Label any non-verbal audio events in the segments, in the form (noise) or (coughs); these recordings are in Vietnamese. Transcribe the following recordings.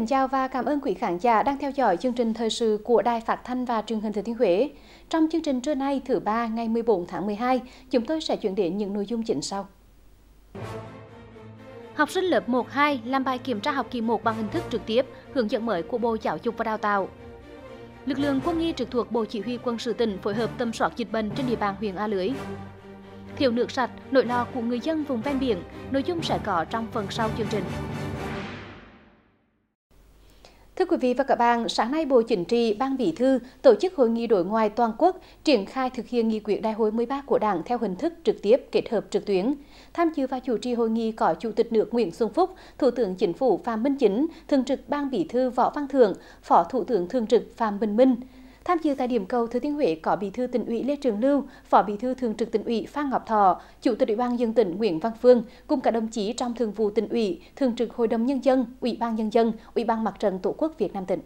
Xin kính chào và cảm ơn quý khán giả đang theo dõi chương trình thời sự của Đài Phát thanh và Truyền hình Thừa Thiên Huế. Trong chương trình trưa nay thứ ba ngày 14 tháng 12, chúng tôi sẽ chuyển đến những nội dung chính sau. Học sinh lớp 1 2 làm bài kiểm tra học kỳ 1 bằng hình thức trực tiếp, hướng dẫn mới của Bộ Giáo dục và Đào tạo. Lực lượng quân y trực thuộc Bộ Chỉ huy Quân sự tỉnh phối hợp tầm soát dịch bệnh trên địa bàn huyện A Lưới. Thiếu nước sạch, nỗi lo của người dân vùng ven biển, nội dung sẽ có trong phần sau chương trình. Thưa quý vị và các bạn, sáng nay Bộ Chính trị, Ban Bí thư tổ chức hội nghị đối ngoại toàn quốc triển khai thực hiện nghị quyết đại hội 13 của Đảng theo hình thức trực tiếp kết hợp trực tuyến. Tham dự và chủ trì hội nghị có Chủ tịch nước Nguyễn Xuân Phúc, Thủ tướng Chính phủ Phạm Minh Chính, Thường trực Ban Bí thư Võ Văn Thưởng, Phó Thủ tướng Thường trực Phạm Bình Minh. Tham dự tại điểm cầu Thừa Thiên Huế có Bí thư tỉnh ủy Lê Trường Lưu, Phó Bí thư Thường trực tỉnh ủy Phan Ngọc Thọ, Chủ tịch Ủy ban dân tỉnh Nguyễn Văn Phương cùng các đồng chí trong Thường vụ tỉnh ủy, Thường trực Hội đồng nhân dân, Ủy ban nhân dân, Ủy ban Mặt trận Tổ quốc Việt Nam tỉnh.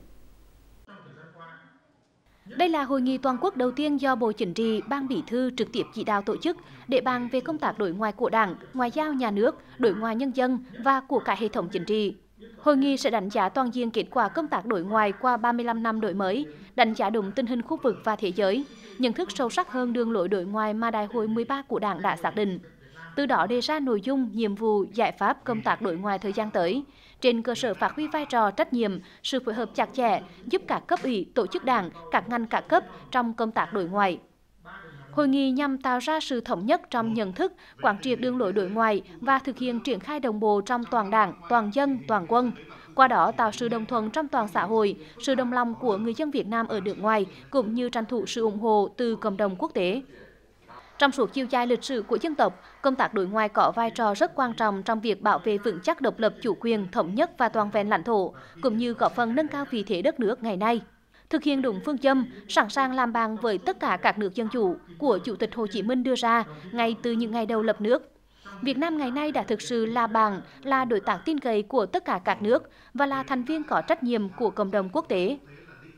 Đây là hội nghị toàn quốc đầu tiên do Bộ Chính trị, Ban Bí thư trực tiếp chỉ đạo tổ chức để bàn về công tác đối ngoại của Đảng, ngoại giao nhà nước, đối ngoại nhân dân và của cả hệ thống chính trị. Hội nghị sẽ đánh giá toàn diện kết quả công tác đối ngoại qua 35 năm đổi mới, đánh giá đúng tình hình khu vực và thế giới, nhận thức sâu sắc hơn đường lối đối ngoại mà Đại hội 13 của Đảng đã xác định. Từ đó đề ra nội dung, nhiệm vụ, giải pháp công tác đối ngoại thời gian tới, trên cơ sở phát huy vai trò trách nhiệm, sự phối hợp chặt chẽ, giúp các cấp ủy, tổ chức đảng, các ngành các cấp trong công tác đối ngoại. Hội nghị nhằm tạo ra sự thống nhất trong nhận thức, quán triệt đường lối đối ngoại và thực hiện triển khai đồng bộ trong toàn đảng, toàn dân, toàn quân. Qua đó tạo sự đồng thuận trong toàn xã hội, sự đồng lòng của người dân Việt Nam ở nước ngoài cũng như tranh thủ sự ủng hộ từ cộng đồng quốc tế. Trong suốt chiều dài lịch sử của dân tộc, công tác đối ngoại có vai trò rất quan trọng trong việc bảo vệ vững chắc độc lập chủ quyền, thống nhất và toàn vẹn lãnh thổ, cũng như góp phần nâng cao vị thế đất nước ngày nay thực hiện đúng phương châm sẵn sàng làm bàn với tất cả các nước dân chủ của Chủ tịch Hồ Chí Minh đưa ra ngay từ những ngày đầu lập nước. Việt Nam ngày nay đã thực sự là bạn, là đối tác tin cậy của tất cả các nước và là thành viên có trách nhiệm của cộng đồng quốc tế.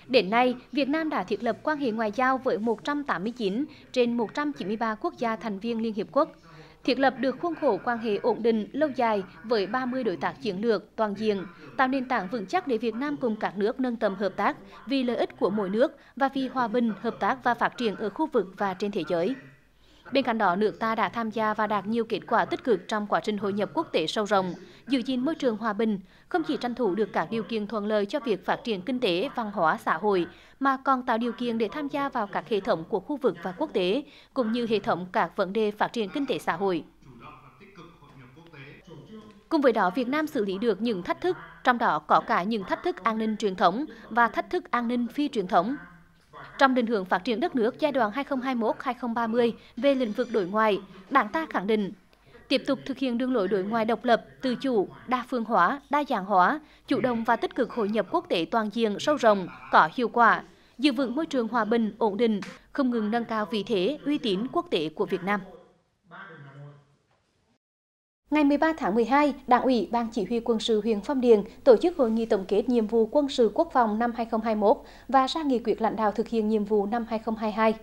Đến nay, Việt Nam đã thiết lập quan hệ ngoại giao với 189 trên 193 quốc gia thành viên Liên Hiệp Quốc thiết lập được khuôn khổ quan hệ ổn định lâu dài với 30 đối tác chiến lược toàn diện, tạo nền tảng vững chắc để Việt Nam cùng các nước nâng tầm hợp tác vì lợi ích của mỗi nước và vì hòa bình, hợp tác và phát triển ở khu vực và trên thế giới. Bên cạnh đó, nước ta đã tham gia và đạt nhiều kết quả tích cực trong quá trình hội nhập quốc tế sâu rộng, giữ gìn môi trường hòa bình, không chỉ tranh thủ được các điều kiện thuận lợi cho việc phát triển kinh tế, văn hóa, xã hội, mà còn tạo điều kiện để tham gia vào các hệ thống của khu vực và quốc tế, cũng như hệ thống các vấn đề phát triển kinh tế xã hội. Cùng với đó, Việt Nam xử lý được những thách thức, trong đó có cả những thách thức an ninh truyền thống và thách thức an ninh phi truyền thống. Trong định hướng phát triển đất nước giai đoạn 2021-2030 về lĩnh vực đối ngoại, Đảng ta khẳng định tiếp tục thực hiện đường lối đối ngoại độc lập, tự chủ, đa phương hóa, đa dạng hóa, chủ động và tích cực hội nhập quốc tế toàn diện sâu rộng, có hiệu quả, giữ vững môi trường hòa bình, ổn định, không ngừng nâng cao vị thế, uy tín quốc tế của Việt Nam. Ngày 13 tháng 12, Đảng ủy Ban Chỉ huy Quân sự huyện Phong Điền tổ chức hội nghị tổng kết nhiệm vụ quân sự quốc phòng năm 2021 và ra nghị quyết lãnh đạo thực hiện nhiệm vụ năm 2022.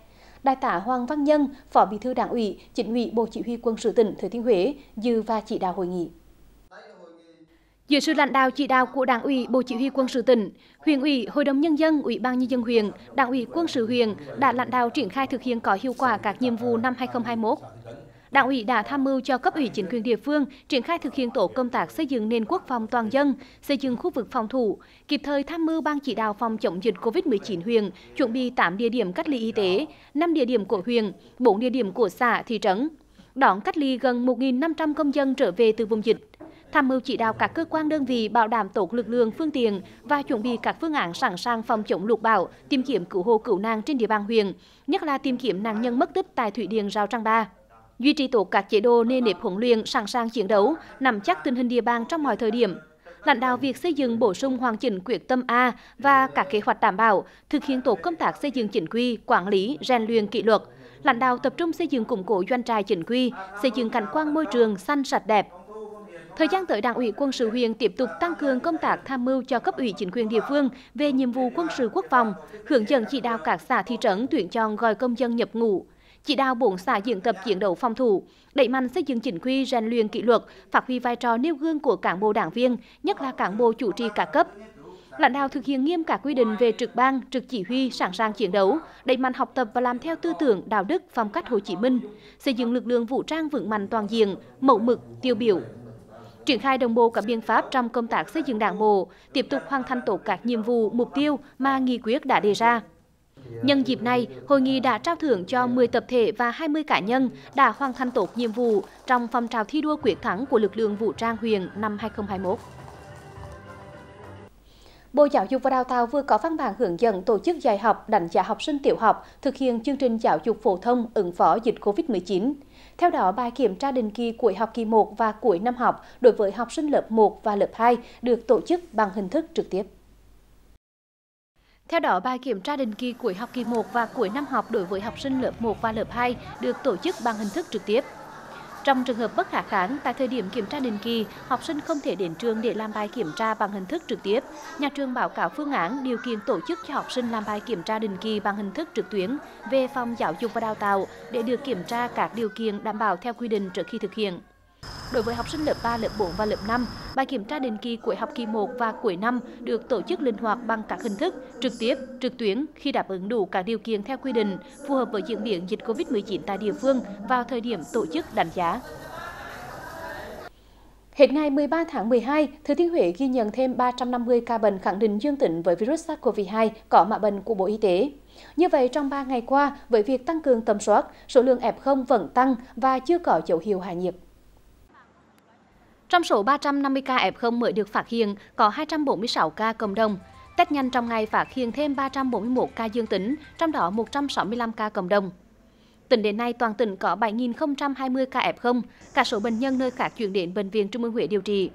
Đại tá Hoàng Văn Nhân, Phó Bí thư Đảng ủy, Chính ủy Bộ Chỉ huy Quân sự tỉnh Thừa Thiên Huế dự và chỉ đạo hội nghị. Dưới sự lãnh đạo chỉ đạo của Đảng ủy Bộ Chỉ huy Quân sự tỉnh, huyện ủy, Hội đồng nhân dân, Ủy ban nhân dân huyện, Đảng ủy Quân sự huyện đã lãnh đạo triển khai thực hiện có hiệu quả các nhiệm vụ năm 2021. Đảng ủy đã tham mưu cho cấp ủy chính quyền địa phương triển khai thực hiện tổ công tác xây dựng nền quốc phòng toàn dân, xây dựng khu vực phòng thủ, kịp thời tham mưu ban chỉ đạo phòng chống dịch COVID-19 huyện chuẩn bị 8 địa điểm cách ly y tế, 5 địa điểm của huyện, 4 địa điểm của xã, thị trấn. Đón cách ly gần 1.500 công dân trở về từ vùng dịch tham mưu chỉ đạo các cơ quan đơn vị bảo đảm tốt lực lượng phương tiện và chuẩn bị các phương án sẵn sàng phòng chống lụt bão, tìm kiếm cứu hộ cứu nạn trên địa bàn huyện, nhất là tìm kiếm nạn nhân mất tích tại thủy điện Rào Trăng Ba duy trì tốt các chế độ nề nếp huấn luyện sẵn sàng chiến đấu, nắm chắc tình hình địa bàn trong mọi thời điểm. Lãnh đạo việc xây dựng bổ sung hoàn chỉnh quyết tâm A và các kế hoạch đảm bảo thực hiện tốt công tác xây dựng chính quy, quản lý, rèn luyện kỷ luật. Lãnh đạo tập trung xây dựng củng cố doanh trại chính quy, xây dựng cảnh quan môi trường xanh sạch đẹp, Thời gian tới, Đảng ủy quân sự huyện tiếp tục tăng cường công tác tham mưu cho cấp ủy chính quyền địa phương về nhiệm vụ quân sự quốc phòng, hướng dẫn chỉ đạo các xã thị trấn tuyển chọn gọi công dân nhập ngũ, chỉ đạo bốn xã diễn tập chiến đấu phòng thủ, đẩy mạnh xây dựng chính quy rèn luyện kỷ luật, phát huy vai trò nêu gương của cán bộ đảng viên, nhất là cán bộ chủ trì các cấp, lãnh đạo thực hiện nghiêm các quy định về trực ban trực chỉ huy sẵn sàng chiến đấu đẩy mạnh học tập và làm theo tư tưởng đạo đức phong cách Hồ Chí Minh xây dựng lực lượng vũ trang vững mạnh toàn diện mẫu mực tiêu biểu. Triển khai đồng bộ các biện pháp trong công tác xây dựng đảng bộ tiếp tục hoàn thành tốt các nhiệm vụ mục tiêu mà nghị quyết đã đề ra nhân dịp này hội nghị đã trao thưởng cho 10 tập thể và 20 cá nhân đã hoàn thành tốt nhiệm vụ trong phong trào thi đua quyết thắng của lực lượng vũ trang huyện năm 2021 Bộ Giáo dục và Đào tạo vừa có văn bản hướng dẫn tổ chức dạy học đánh giá học sinh tiểu học thực hiện chương trình giáo dục phổ thông ứng phó dịch COVID-19. Theo đó, bài kiểm tra định kỳ cuối học kỳ 1 và cuối năm học đối với học sinh lớp 1 và lớp 2 được tổ chức bằng hình thức trực tiếp. Theo đó, bài kiểm tra định kỳ cuối học kỳ 1 và cuối năm học đối với học sinh lớp 1 và lớp 2 được tổ chức bằng hình thức trực tiếp. Trong trường hợp bất khả kháng, tại thời điểm kiểm tra định kỳ, học sinh không thể đến trường để làm bài kiểm tra bằng hình thức trực tiếp. Nhà trường báo cáo phương án điều kiện tổ chức cho học sinh làm bài kiểm tra định kỳ bằng hình thức trực tuyến về phòng giáo dục và đào tạo để được kiểm tra các điều kiện đảm bảo theo quy định trước khi thực hiện. Đối với học sinh lớp 3, lớp 4 và lớp 5, bài kiểm tra định kỳ cuối học kỳ 1 và cuối năm được tổ chức linh hoạt bằng các hình thức trực tiếp, trực tuyến khi đáp ứng đủ các điều kiện theo quy định, phù hợp với diễn biến dịch COVID-19 tại địa phương vào thời điểm tổ chức đánh giá. Hết ngày 13 tháng 12, Thừa Thiên Huế ghi nhận thêm 350 ca bệnh khẳng định dương tính với virus SARS-CoV-2 có mã bệnh của Bộ Y tế. Như vậy, trong 3 ngày qua, với việc tăng cường tầm soát, số lượng F0 vẫn tăng và chưa có dấu hiệu hạ nhiệt. Trong số 350 ca F0 mới được phát hiện, có 246 ca cộng đồng. Test nhanh trong ngày phát hiện thêm 341 ca dương tính, trong đó 165 ca cộng đồng. Tính đến nay, toàn tỉnh có 7.020 ca F0, cả số bệnh nhân nơi khác chuyển đến Bệnh viện Trung ương Huế điều trị.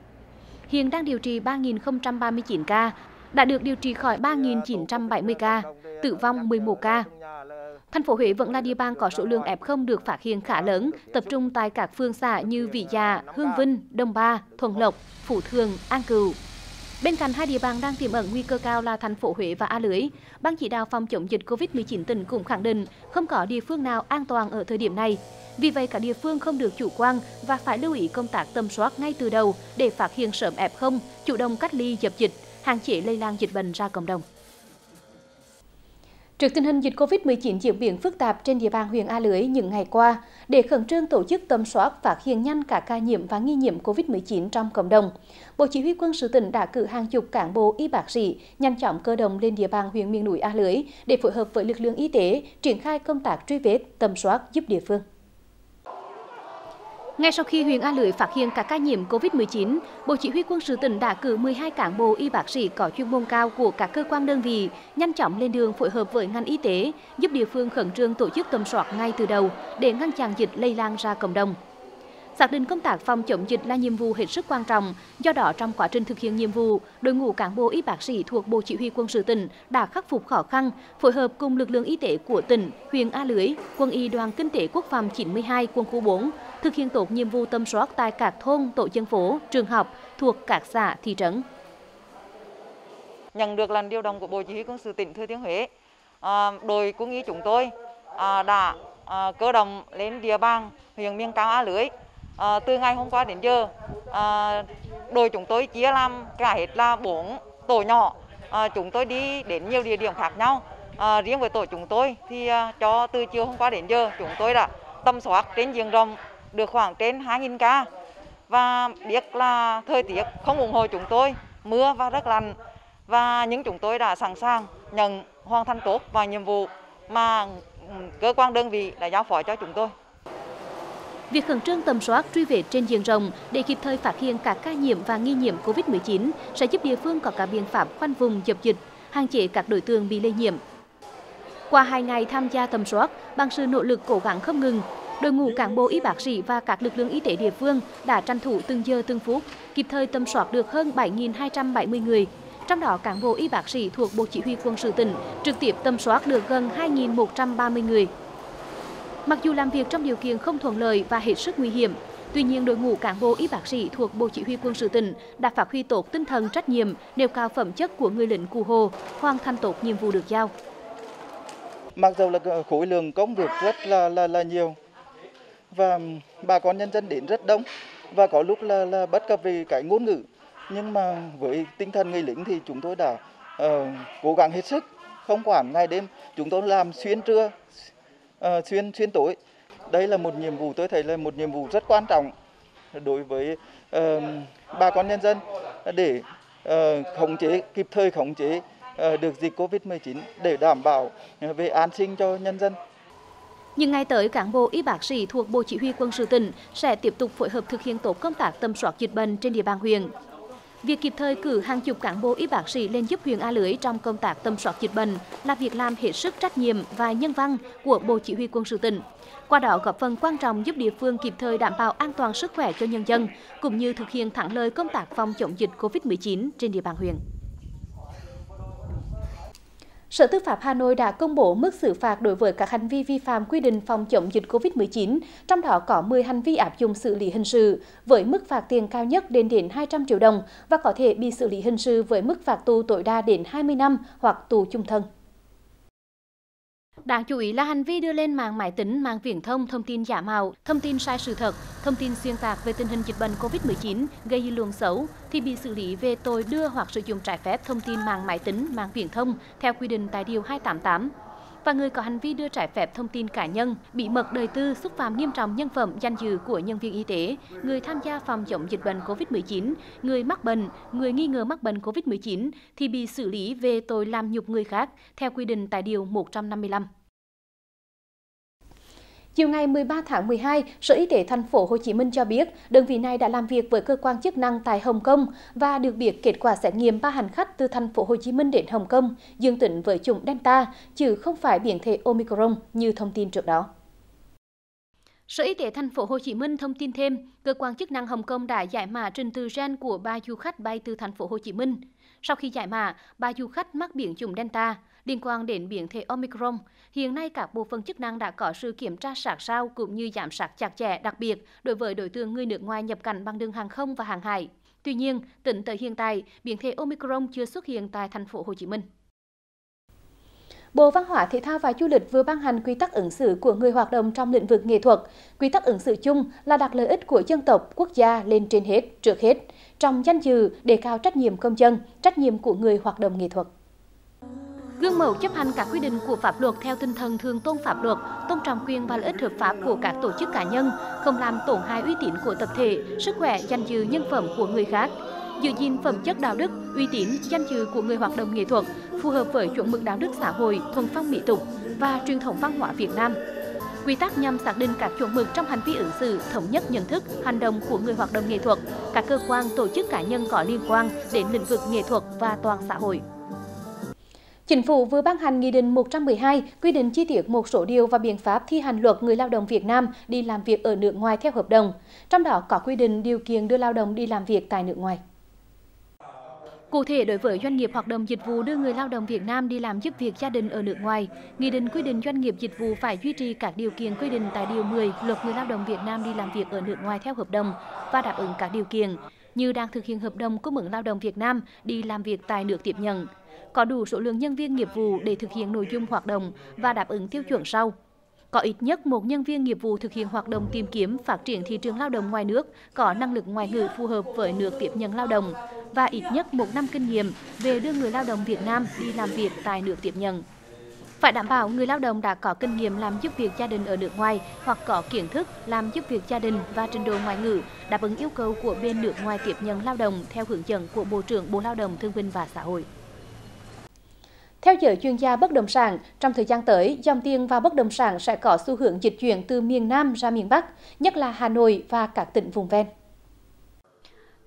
Hiện đang điều trị 3.039 ca, đã được điều trị khỏi 3.970 ca, tử vong 11 ca. Thành phố Huế vẫn là địa bàn có số lượng F0 được phát hiện khá lớn, tập trung tại các phường xã như Vĩ Dạ, Hương Vinh, Đông Ba, Thuận Lộc, Phủ Thường, An Cửu. Bên cạnh hai địa bàn đang tiềm ẩn nguy cơ cao là thành phố Huế và A Lưới, Ban chỉ đạo phòng chống dịch COVID-19 tỉnh cũng khẳng định không có địa phương nào an toàn ở thời điểm này. Vì vậy, cả địa phương không được chủ quan và phải lưu ý công tác tầm soát ngay từ đầu để phát hiện sớm F0, chủ động cách ly dập dịch, hạn chế lây lan dịch bệnh ra cộng đồng. Trước tình hình dịch COVID-19 diễn biến phức tạp trên địa bàn huyện A Lưới những ngày qua, để khẩn trương tổ chức tầm soát phát hiện nhanh cả ca nhiễm và nghi nhiễm COVID-19 trong cộng đồng, Bộ Chỉ huy quân sự tỉnh đã cử hàng chục cán bộ y bác sĩ nhanh chóng cơ động lên địa bàn huyện miền núi A Lưới để phối hợp với lực lượng y tế triển khai công tác truy vết, tầm soát giúp địa phương. Ngay sau khi huyện A Lưới phát hiện các ca nhiễm COVID-19, Bộ Chỉ huy quân sự tỉnh đã cử 12 cán bộ y bác sĩ có chuyên môn cao của các cơ quan đơn vị nhanh chóng lên đường phối hợp với ngành y tế, giúp địa phương khẩn trương tổ chức tầm soát ngay từ đầu để ngăn chặn dịch lây lan ra cộng đồng. Xác định công tác phòng chống dịch là nhiệm vụ hết sức quan trọng, do đó trong quá trình thực hiện nhiệm vụ, đội ngũ cán bộ y bác sĩ thuộc Bộ Chỉ huy quân sự tỉnh đã khắc phục khó khăn, phối hợp cùng lực lượng y tế của tỉnh, huyện A Lưới, quân y đoàn kinh tế quốc phòng 92 quân khu 4 thực hiện tốt nhiệm vụ tâm soát tại các thôn, tổ dân phố, trường học thuộc các xã, thị trấn. Nhận được lần điều động của Bộ Chỉ huy quân sự tỉnh Thừa Thiên Huế, à, đội quân y chúng tôi à, đã à, cơ động lên địa bàn huyện miền cao A Lưới. Ờ, từ ngày hôm qua đến giờ, ờ, đội chúng tôi chia làm cả hết là bốn tổ nhỏ. Ờ, chúng tôi đi đến nhiều địa điểm khác nhau. Riêng với tổ chúng tôi thì cho từ chiều hôm qua đến giờ chúng tôi đã tầm soát trên diện rộng được khoảng trên 2.000 ca và biết là thời tiết không ủng hộ chúng tôi, mưa và rất lạnh và những chúng tôi đã sẵn sàng nhận hoàn thành tốt và nhiệm vụ mà ừ, cơ quan đơn vị đã giao phó cho chúng tôi. Việc khẩn trương tầm soát truy vết trên diện rộng để kịp thời phát hiện các ca nhiễm và nghi nhiễm COVID-19 sẽ giúp địa phương có các biện pháp khoanh vùng dập dịch, hạn chế các đối tượng bị lây nhiễm. Qua hai ngày tham gia tầm soát, bằng sự nỗ lực cố gắng không ngừng, đội ngũ cán bộ y bác sĩ và các lực lượng y tế địa phương đã tranh thủ từng giờ từng phút, kịp thời tầm soát được hơn 7.270 người. Trong đó, cán bộ y bác sĩ thuộc Bộ Chỉ huy quân sự tỉnh trực tiếp tầm soát được gần 2.130 người. Mặc dù làm việc trong điều kiện không thuận lợi và hết sức nguy hiểm, Tuy nhiên, đội ngũ cán bộ y bác sĩ thuộc Bộ Chỉ huy quân sự tỉnh đã phát huy tốt tinh thần trách nhiệm, nêu cao phẩm chất của người lính cụ Hồ, hoàn thành tốt nhiệm vụ được giao. Mặc dù là khối lượng công việc rất là là là nhiều, và bà con nhân dân đến rất đông và có lúc là, là bất cập về cái ngôn ngữ nhưng mà với tinh thần người lính thì chúng tôi đã ờ, cố gắng hết sức, không quản ngày đêm, chúng tôi làm xuyên trưa, Ờ, xuyên xuyên tối. Đây là một nhiệm vụ tôi thấy là một nhiệm vụ rất quan trọng đối với bà con nhân dân để ờ, khống chế kịp thời khống chế ờ, được dịch Covid-19 để đảm bảo về an sinh cho nhân dân. Những ngày tới, cán bộ y bác sĩ thuộc Bộ Chỉ huy Quân sự tỉnh sẽ tiếp tục phối hợp thực hiện tốt công tác tầm soát dịch bệnh trên địa bàn huyện. Việc kịp thời cử hàng chục cán bộ y bác sĩ lên giúp huyện A Lưới trong công tác tầm soát dịch bệnh là việc làm hết sức trách nhiệm và nhân văn của Bộ Chỉ huy Quân sự tỉnh. Qua đó góp phần quan trọng giúp địa phương kịp thời đảm bảo an toàn sức khỏe cho nhân dân, cũng như thực hiện thắng lợi công tác phòng chống dịch COVID-19 trên địa bàn huyện. Sở Tư pháp Hà Nội đã công bố mức xử phạt đối với các hành vi vi phạm quy định phòng chống dịch COVID-19, trong đó có 10 hành vi áp dụng xử lý hình sự, với mức phạt tiền cao nhất lên đến 200 triệu đồng và có thể bị xử lý hình sự với mức phạt tù tối đa đến 20 năm hoặc tù chung thân. Đáng chú ý là hành vi đưa lên mạng máy tính, mạng viễn thông, thông tin giả mạo, thông tin sai sự thật, thông tin xuyên tạc về tình hình dịch bệnh COVID-19 gây dư luận xấu thì bị xử lý về tội đưa hoặc sử dụng trái phép thông tin mạng máy tính, mạng viễn thông theo quy định tại điều 288 và người có hành vi đưa trái phép thông tin cá nhân, bí mật đời tư, xúc phạm nghiêm trọng nhân phẩm, danh dự của nhân viên y tế, người tham gia phòng chống dịch bệnh COVID-19, người mắc bệnh, người nghi ngờ mắc bệnh COVID-19 thì bị xử lý về tội làm nhục người khác theo quy định tại điều 155. Chiều ngày 13 tháng 12, Sở Y tế thành phố Hồ Chí Minh cho biết, đơn vị này đã làm việc với cơ quan chức năng tại Hồng Kông và được biết kết quả xét nghiệm ba hành khách từ thành phố Hồ Chí Minh đến Hồng Kông dương tính với chủng Delta, chứ không phải biến thể Omicron như thông tin trước đó. Sở Y tế thành phố Hồ Chí Minh thông tin thêm, cơ quan chức năng Hồng Kông đã giải mã trình tự gen của ba du khách bay từ thành phố Hồ Chí Minh. Sau khi giải mã, ba du khách mắc biến chủng Delta liên quan đến biến thể Omicron. Hiện nay các bộ phận chức năng đã có sự kiểm tra sát sao cũng như giám sát chặt chẽ đặc biệt đối với đối tượng người nước ngoài nhập cảnh bằng đường hàng không và hàng hải. Tuy nhiên, tính tới hiện tại, biến thể Omicron chưa xuất hiện tại thành phố Hồ Chí Minh. Bộ Văn hóa Thể thao và Du lịch vừa ban hành quy tắc ứng xử của người hoạt động trong lĩnh vực nghệ thuật. Quy tắc ứng xử chung là đặt lợi ích của dân tộc, quốc gia lên trên hết, trước hết, trong danh dự đề cao trách nhiệm công dân, trách nhiệm của người hoạt động nghệ thuật. Gương mẫu chấp hành các quy định của pháp luật theo tinh thần thường tôn pháp luật, tôn trọng quyền và lợi ích hợp pháp của các tổ chức cá nhân, không làm tổn hại uy tín của tập thể, sức khỏe, danh dự nhân phẩm của người khác, giữ gìn phẩm chất đạo đức, uy tín, danh dự của người hoạt động nghệ thuật, phù hợp với chuẩn mực đạo đức xã hội, thuần phong mỹ tục và truyền thống văn hóa Việt Nam. Quy tắc nhằm xác định các chuẩn mực trong hành vi ứng xử, thống nhất nhận thức, hành động của người hoạt động nghệ thuật, các cơ quan, tổ chức cá nhân có liên quan đến lĩnh vực nghệ thuật và toàn xã hội. Chính phủ vừa ban hành Nghị định 112 quy định chi tiết một số điều và biện pháp thi hành luật người lao động Việt Nam đi làm việc ở nước ngoài theo hợp đồng. Trong đó có quy định điều kiện đưa lao động đi làm việc tại nước ngoài. Cụ thể, đối với doanh nghiệp hoạt động dịch vụ đưa người lao động Việt Nam đi làm giúp việc gia đình ở nước ngoài, Nghị định quy định doanh nghiệp dịch vụ phải duy trì các điều kiện quy định tại Điều 10 Luật Người lao động Việt Nam đi làm việc ở nước ngoài theo hợp đồng và đáp ứng các điều kiện như đang thực hiện hợp đồng cung ứng lao động Việt Nam đi làm việc tại nước tiếp nhận, có đủ số lượng nhân viên nghiệp vụ để thực hiện nội dung hoạt động và đáp ứng tiêu chuẩn sau. Có ít nhất một nhân viên nghiệp vụ thực hiện hoạt động tìm kiếm phát triển thị trường lao động ngoài nước, có năng lực ngoại ngữ phù hợp với nước tiếp nhận lao động và ít nhất một năm kinh nghiệm về đưa người lao động Việt Nam đi làm việc tại nước tiếp nhận. Phải đảm bảo người lao động đã có kinh nghiệm làm giúp việc gia đình ở nước ngoài hoặc có kiến thức làm giúp việc gia đình và trình độ ngoại ngữ đáp ứng yêu cầu của bên nước ngoài tiếp nhận lao động theo hướng dẫn của Bộ trưởng Bộ Lao động Thương binh và Xã hội. Theo giới chuyên gia bất động sản, trong thời gian tới, dòng tiền vào bất động sản sẽ có xu hướng dịch chuyển từ miền Nam ra miền Bắc, nhất là Hà Nội và các tỉnh vùng ven.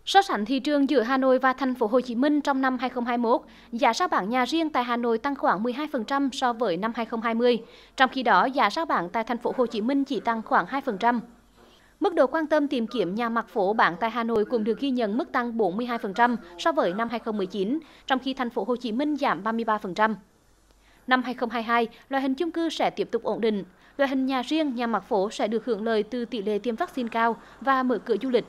So sánh thị trường giữa Hà Nội và thành phố Hồ Chí Minh trong năm 2021, giá sao bảng nhà riêng tại Hà Nội tăng khoảng 12% so với năm 2020. Trong khi đó, giá sao bảng tại thành phố Hồ Chí Minh chỉ tăng khoảng 2%. Mức độ quan tâm tìm kiếm nhà mặt phố bán tại Hà Nội cũng được ghi nhận mức tăng 42% so với năm 2019, trong khi thành phố Hồ Chí Minh giảm 33%. Năm 2022, loại hình chung cư sẽ tiếp tục ổn định. Loại hình nhà riêng, nhà mặt phố sẽ được hưởng lợi từ tỷ lệ tiêm vaccine cao và mở cửa du lịch.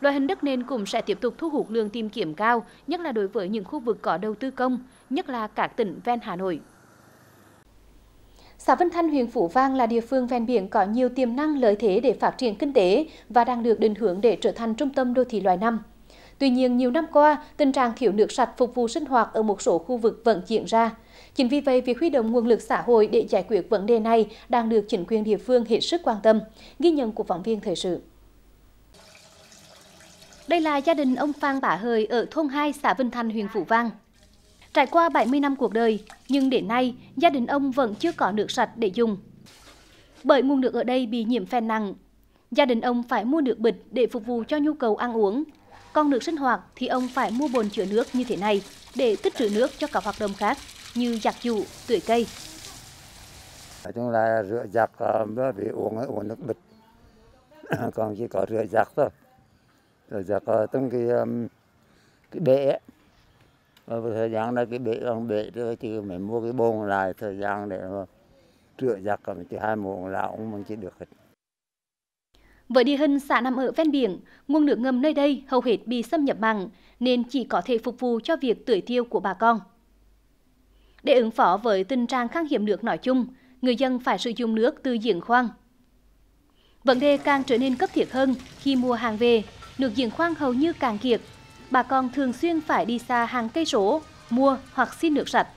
Loại hình đất nền cũng sẽ tiếp tục thu hút lượng tìm kiếm cao, nhất là đối với những khu vực có đầu tư công, nhất là các tỉnh ven Hà Nội. Xã Vân Thanh, huyện Phú Vang là địa phương ven biển có nhiều tiềm năng lợi thế để phát triển kinh tế và đang được định hướng để trở thành trung tâm đô thị loại năm. Tuy nhiên, nhiều năm qua, tình trạng thiếu nước sạch phục vụ sinh hoạt ở một số khu vực vẫn diễn ra. Chính vì vậy, việc huy động nguồn lực xã hội để giải quyết vấn đề này đang được chính quyền địa phương hết sức quan tâm. Ghi nhận của phóng viên thời sự. Đây là gia đình ông Phan Bá Hời ở thôn 2 xã Vinh Thanh, huyện Phú Vang. Trải qua 70 năm cuộc đời, nhưng đến nay, gia đình ông vẫn chưa có nước sạch để dùng. Bởi nguồn nước ở đây bị nhiễm phèn nặng, gia đình ông phải mua nước bịch để phục vụ cho nhu cầu ăn uống. Còn nước sinh hoạt thì ông phải mua bồn chứa nước như thế này để tích trữ nước cho các hoạt động khác như giặt giũ, tưới cây. Nói chung là rửa giặt ờ, với bị uống uống nước bịch. (coughs) Còn chỉ có rửa giặt thôi. Rửa giặt từng cái cái bể Ờ, ấy. thời gian đó cái bể ông bể rồi chứ mình mua cái bồn lại thời gian để mà rửa giặt còn chỉ hai mùa là ông mình chỉ được hết. Với địa hình xã nằm ở ven biển, nguồn nước ngầm nơi đây hầu hết bị xâm nhập mặn nên chỉ có thể phục vụ cho việc tưới tiêu của bà con. Để ứng phó với tình trạng khan hiếm nước nói chung, người dân phải sử dụng nước từ giếng khoan. Vấn đề càng trở nên cấp thiết hơn khi mùa hàng về, nước giếng khoan hầu như càng kiệt. Bà con thường xuyên phải đi xa hàng cây số, mua hoặc xin nước sạch.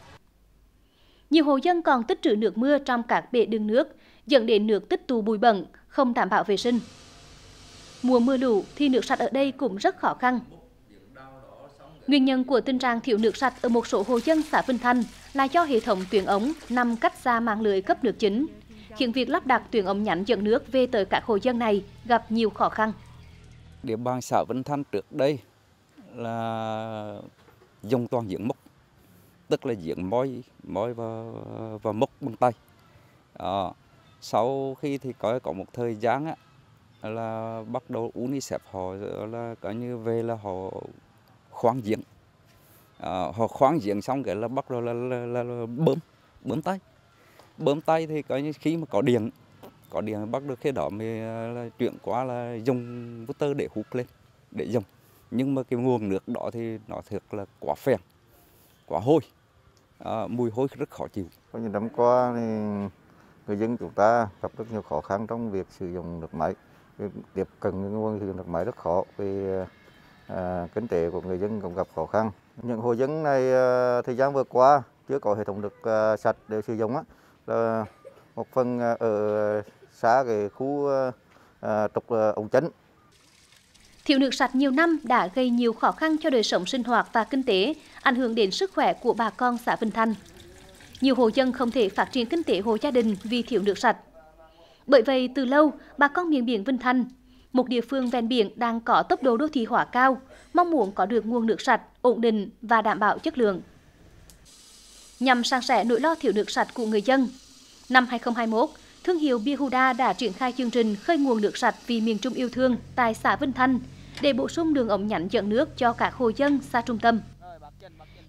Nhiều hộ dân còn tích trữ nước mưa trong các bể đựng nước, dẫn đến nước tích tụ bụi bẩn, không đảm bảo vệ sinh. Mùa mưa lũ thì nước sạch ở đây cũng rất khó khăn. Nguyên nhân của tình trạng thiếu nước sạch ở một số hộ dân xã Vinh Thanh là do hệ thống tuyển ống nằm cách xa mạng lưới cấp nước chính, khiến việc lắp đặt tuyển ống nhánh dẫn nước về tới các hộ dân này gặp nhiều khó khăn. Địa bàn xã Vinh Thanh trước đây là dùng toàn diện mốc tức là diện môi môi và và mốc bằng tay. À, sau khi thì có có một thời gian á, là bắt đầu UNICEF họ là coi như về là họ khoan giếng à, ờ, họ khoan giếng xong cái là bắt đầu là, là, là, là bơm bơm tay. Bơm tay thì coi như khi mà có điện có điện bắt được khi đó mới ờ, là chuyển qua là dùng tơ để hút lên để dùng nhưng mà cái nguồn nước đó thì nó thực là quá phèn quá hôi. À, mùi hôi rất khó chịu. Có những năm qua thì người dân chúng ta gặp rất nhiều khó khăn trong việc sử dụng nước máy. Tiếp cận nguồn sử dụng nước máy rất khó vì à, kinh tế của người dân cũng gặp khó khăn. Những hộ dân này à, thời gian vừa qua chưa có hệ thống nước à, sạch để sử dụng á. Là một phần à, ở xã cái khu à, à trục à, ống chấn Thiếu nước sạch nhiều năm đã gây nhiều khó khăn cho đời sống sinh hoạt và kinh tế, ảnh hưởng đến sức khỏe của bà con xã Vinh Thanh. Nhiều hộ dân không thể phát triển kinh tế hộ gia đình vì thiếu nước sạch. Bởi vậy, từ lâu, bà con miền biển Vinh Thanh, một địa phương ven biển đang có tốc độ đô thị hóa cao, mong muốn có được nguồn nước sạch, ổn định và đảm bảo chất lượng. Nhằm san sẻ nỗi lo thiếu nước sạch của người dân, năm 2021, thương hiệu Bia Huda đã triển khai chương trình khơi nguồn nước sạch vì miền Trung yêu thương tại xã Vinh Thanh để bổ sung đường ống nhánh dẫn nước cho các hộ dân xa trung tâm.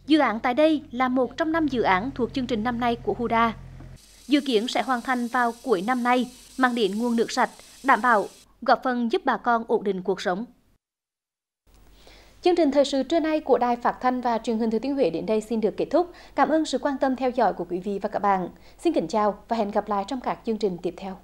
Dự án tại đây là một trong năm dự án thuộc chương trình năm nay của Huda. Dự kiến sẽ hoàn thành vào cuối năm nay, mang đến nguồn nước sạch, đảm bảo, góp phần giúp bà con ổn định cuộc sống. Chương trình thời sự trưa nay của Đài Phát thanh và Truyền hình Thừa Thiên Huế đến đây xin được kết thúc. Cảm ơn sự quan tâm theo dõi của quý vị và các bạn. Xin kính chào và hẹn gặp lại trong các chương trình tiếp theo.